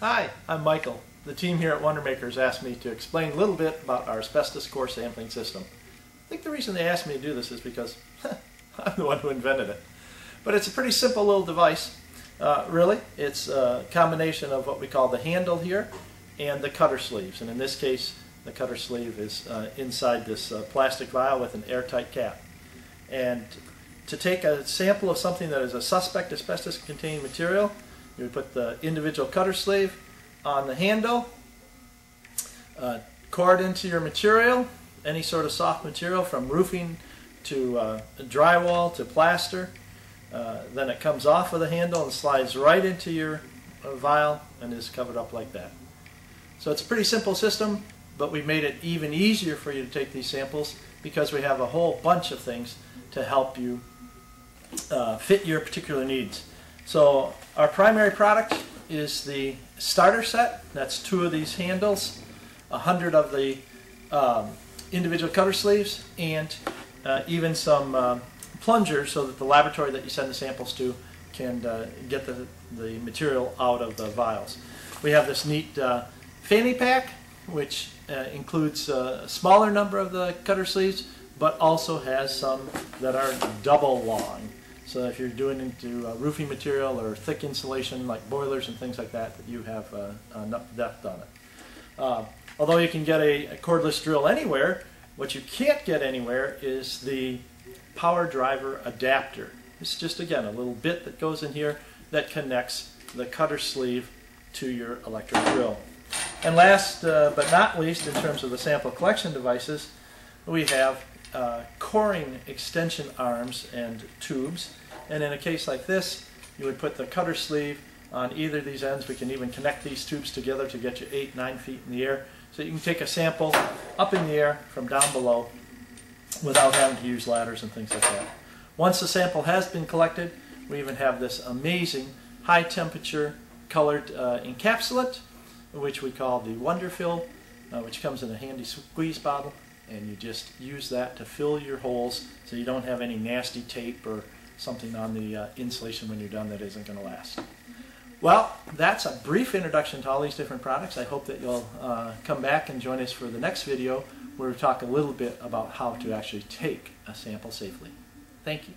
Hi, I'm Michael. The team here at Wondermakers asked me to explain a little bit about our asbestos core sampling system. I think the reason they asked me to do this is because I'm the one who invented it. But it's a pretty simple little device. Uh, really, it's a combination of what we call the handle here and the cutter sleeves. And in this case, the cutter sleeve is uh, inside this uh, plastic vial with an airtight cap. And to take a sample of something that is a suspect asbestos containing material, you put the individual cutter sleeve on the handle, uh, cord into your material, any sort of soft material from roofing to uh, drywall to plaster. Uh, then it comes off of the handle and slides right into your uh, vial and is covered up like that. So it's a pretty simple system, but we made it even easier for you to take these samples because we have a whole bunch of things to help you uh, fit your particular needs. So our primary product is the starter set. That's two of these handles, a hundred of the um, individual cutter sleeves, and uh, even some uh, plungers so that the laboratory that you send the samples to can uh, get the, the material out of the vials. We have this neat uh, fanny pack, which uh, includes a smaller number of the cutter sleeves, but also has some that are double long. So if you're doing into uh, roofing material or thick insulation like boilers and things like that, that you have uh, enough depth on it. Uh, although you can get a, a, cordless drill anywhere, what you can't get anywhere is the power driver adapter. It's just, again, a little bit that goes in here that connects the cutter sleeve to your electric drill. And last uh, but not least, in terms of the sample collection devices, we have uh, coring extension arms and tubes. And in a case like this, you would put the cutter sleeve on either of these ends. We can even connect these tubes together to get you eight, nine feet in the air. So you can take a sample up in the air from down below without having to use ladders and things like that. Once the sample has been collected, we even have this amazing high temperature colored uh, encapsulant, which we call the Wonderfill, uh, which comes in a handy squeeze bottle and you just use that to fill your holes so you don't have any nasty tape or something on the uh, insulation when you're done that isn't going to last. Well, that's a brief introduction to all these different products. I hope that you'll uh, come back and join us for the next video where we talk a little bit about how to actually take a sample safely. Thank you.